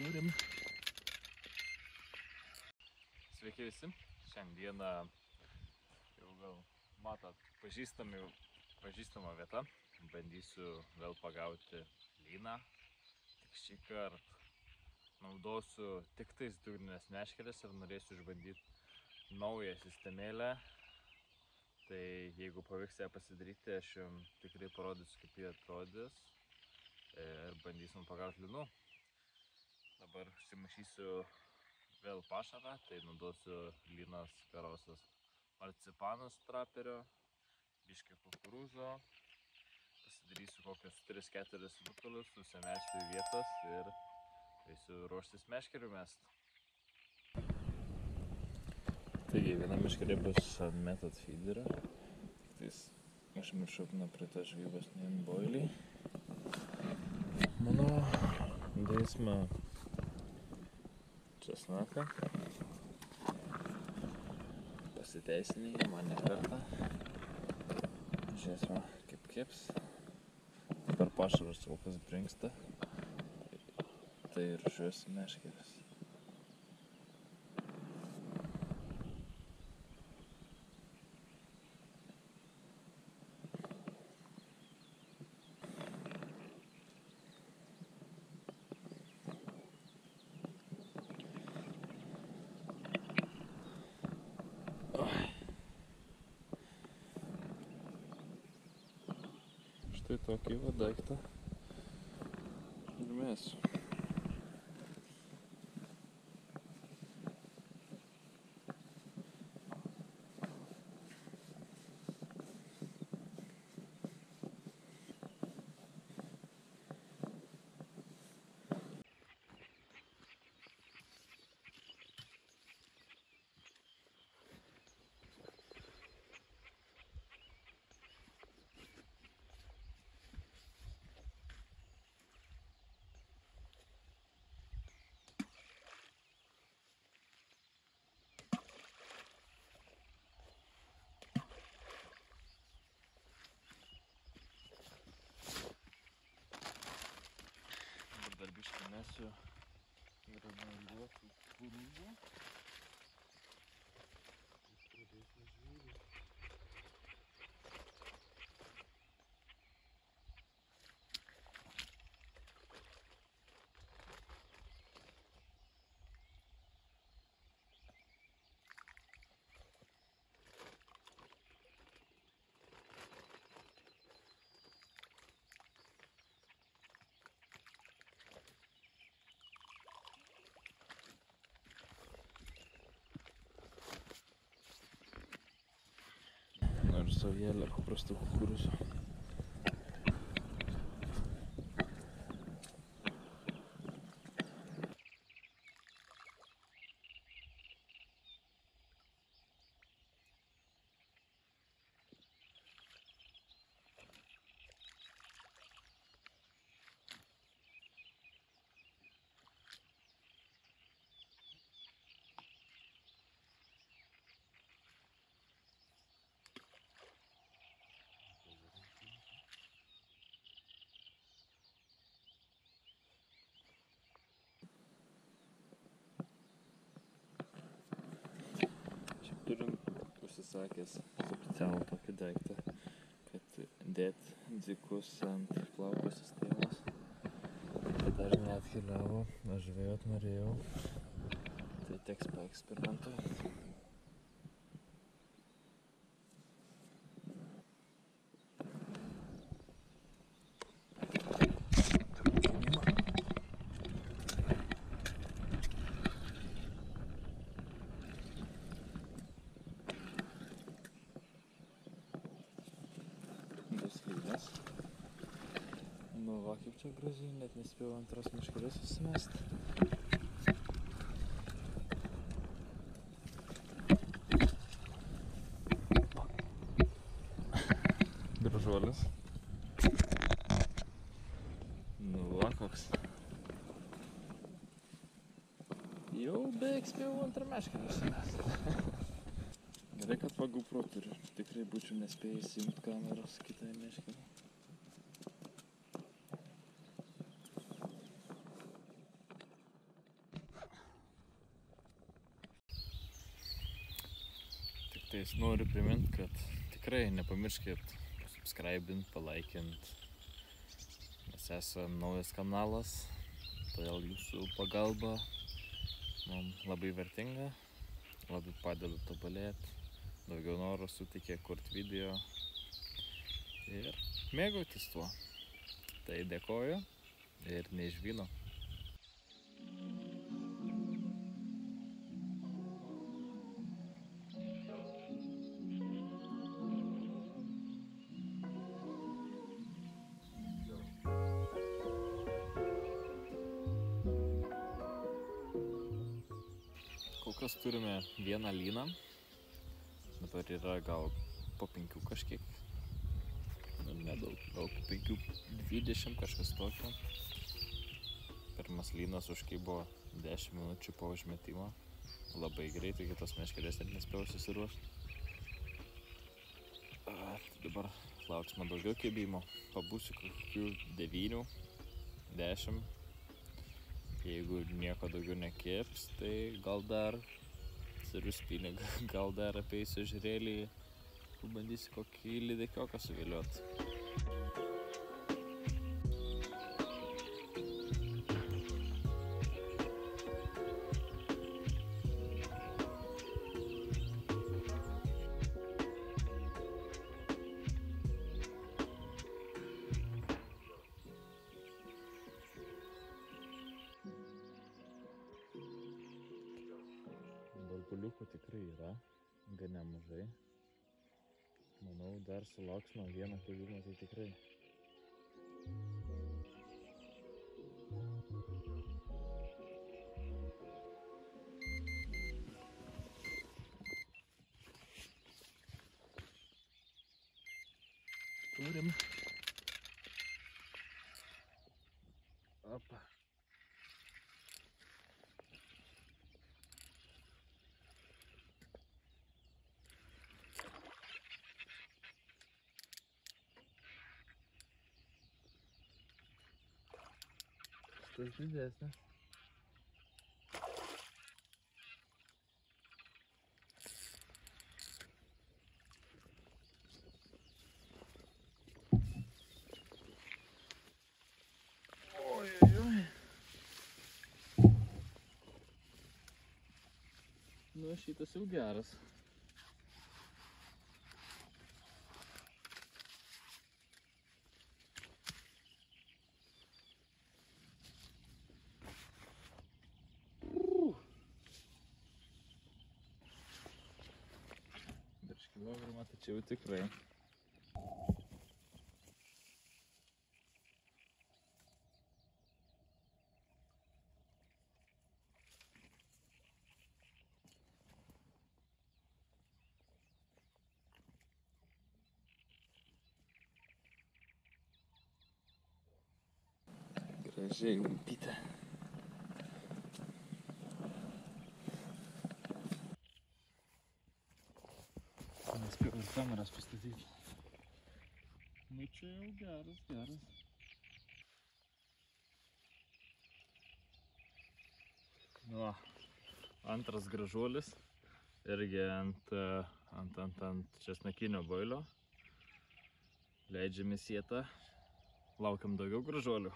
turim. Sveiki visi. Šiandieną jau gal matot pažįstami, pažįstama vieta. Bandysiu vėl pagauti lyną. Tik šį kartą naudosiu tik tais dugninės meškerės ir norėsiu išbandyti naują sistemėlę. Tai jeigu pavyks ją pasidaryti, aš jums tikrai parodysiu, kaip jie atrodys ir bandysim pagauti linų. Dabar užsimašysiu vėl pašarą, tai naudosiu lynas karosas marcipanas traperio, biškį kukurūzo, pasidarysiu kokius 3-4 rutulius, susimesiu į vietas ir eisiu ruoštis meškerių mest. Taigi, viena meškerė bus ant metat feederio. Tais aš miršau prie to žvybos neim boilį. Mano dėsime česnaką. Pasiteisinai, man ne kartą. Žiūrėsime, kaip keps. Per pašarus kol kas brinksta. Tai ir žiūrėsiu meškeris. Štai tokį va daiktą. Ir все. Родной лед, кукуруза. Soy el Aljo Prosto Cucuruso. Turim užsisakęs specialų tokį daiktą, kad dėt dzikus ant plauko sistemos. Tai dar neatkeliavo, aš žvejot norėjau. Tai teks paeksperimentuoti. Bus lygos. Nu va, kaip čia gražiai, net nespėjau antros miškelės susimesti. Gražuolis. Nu va, koks. Jau beveik spėjau antrą meškelę susimesti. Gerai, kad va GoPro turiu. Tikrai būčiau nespėjęs įjungti kameros kitai meškelį. Tais noriu priminti, kad tikrai nepamirškit subscribint, palaikint. Mes esame naujas kanalas, todėl jūsų pagalba mums labai vertinga, labai padeda tobulėti, daugiau noro sutikė kurti video ir mėgautis tuo. Tai dėkoju ir neišvyno. Turime vieną lyną. Dabar yra gal po penkių kažkiek. Nu, Nedaug, gal po penkių dvidešimt kažkas tokio. Pirmas lynas užkybo 10 minučių po užmetimo. Labai greitai, kitos meškerės net nespėjau susiruošti. Tai dabar lauksime daugiau kėbimo. Pabūsiu kokių 9, 10. Jeigu nieko daugiau nekėps, tai gal dar turiu spinigą, gal dar apeisiu žrėlį, pabandysiu kokį lydekioką suviliot. Dar sulauksime vieno kėlimo, tai tikrai. Šitas didesnis. Nu, šitas jau geras. Virš kilogramą, tai čia jau tikrai. Gražiai umpytė. Nespėjau ir kameras pastatyti. Nu čia jau geras, geras. Nu, antras gražuolis. Irgi ant, e, ant, ant, ant česnakinio boilio. Leidžiame sietą. Laukiam daugiau gražuolių.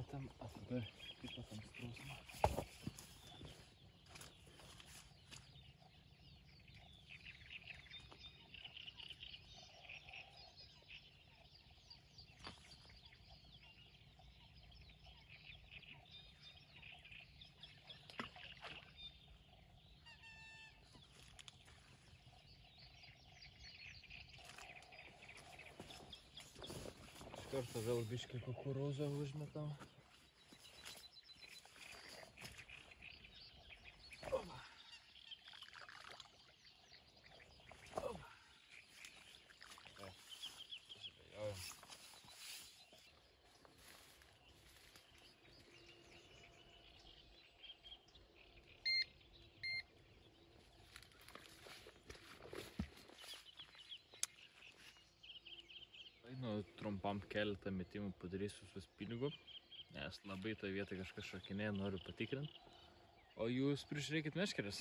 na tam, a to je, ty potom zprouzma. Karto vėl biškai kukurūzą užmetam. Nu, trumpam keletą metimų padarysiu su spinigu, nes labai tą vietą kažkas šakinėje noriu patikrinti. O jūs prižiūrėkit meškeris.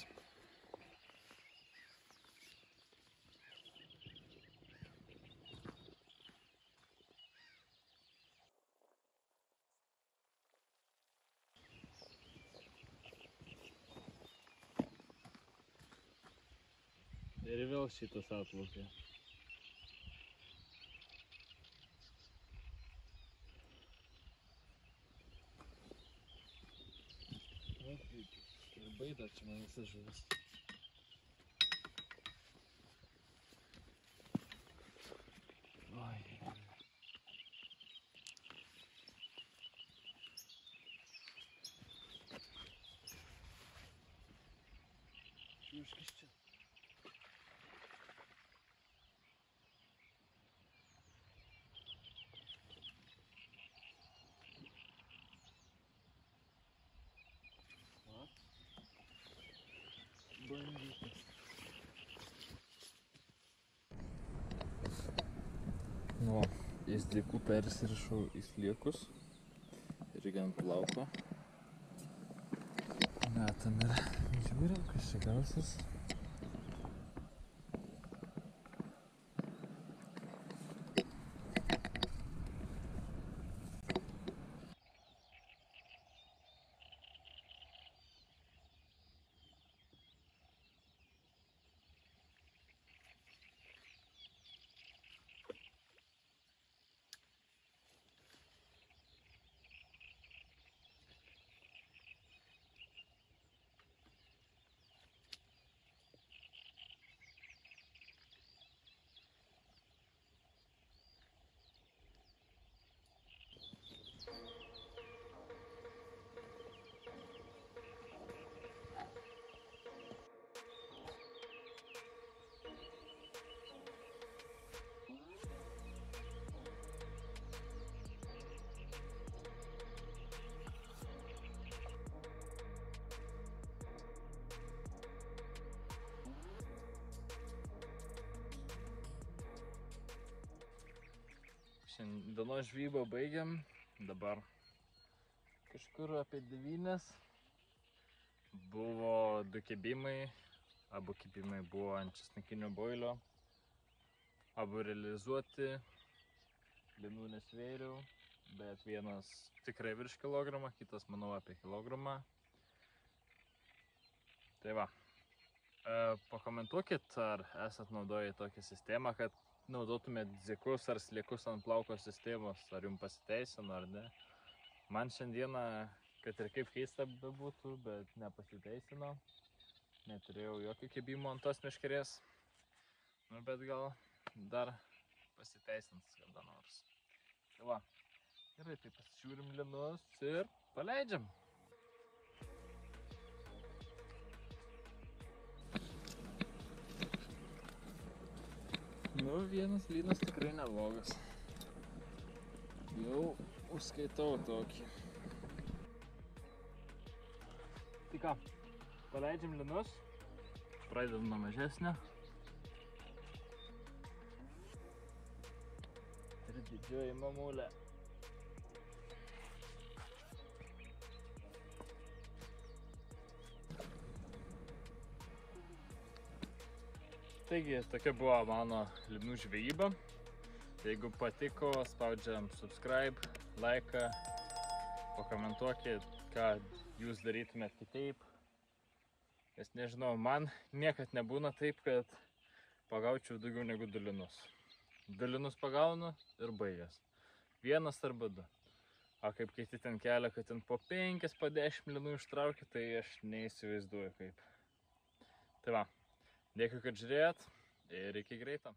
Ir vėl šitas atplaukė. Ir baida čia man visas žuvis. Oi. Juškis čia. Va. Bandytas. Nu, iš dėkų persirišau į sliekus. Irgi ant plauko. Metam ir žiūrim, kas čia gausis. Šiandienos žvybą baigiam. Dabar kažkur apie 9. Buvo du kebimai. Abu kebimai buvo ant česnakinio boilio. Abu realizuoti. Linų nesvėriau. Bet vienas tikrai virš kilogramą, kitas manau apie kilogramą. Tai va. E, pakomentuokit, ar esat naudoję tokią sistemą, kad naudotumėt dzikus ar sliekus ant plauko sistemos, ar jums pasiteisino ar ne. Man šiandieną, kad ir kaip keista bebūtų, bet nepasiteisino. Neturėjau jokio kebimo ant tos meškerės. Nu, bet gal dar pasiteisins kada nors. Tai va. Gerai, tai pasižiūrim linus ir paleidžiam. Nu, vienas lynas tikrai neblogas. Jau užskaitau tokį. Tai ką, paleidžiam linus. Pradedam nuo mažesnio. Ir didžioji mamulė. Taigi, tokia buvo mano linų žvejyba. Jeigu patiko, spaudžiam subscribe, like, pakomentuokit, ką jūs darytumėt kitaip. Nes nežinau, man niekad nebūna taip, kad pagaučiau daugiau negu du linus. Du linus pagaunu ir baigęs. Vienas arba du. O kaip kiti ten kelia, kad ten po penkis, po dešimt linų ištraukia, tai aš neįsivaizduoju kaip. Tai va, dėkui, kad žiūrėjot ir iki greito.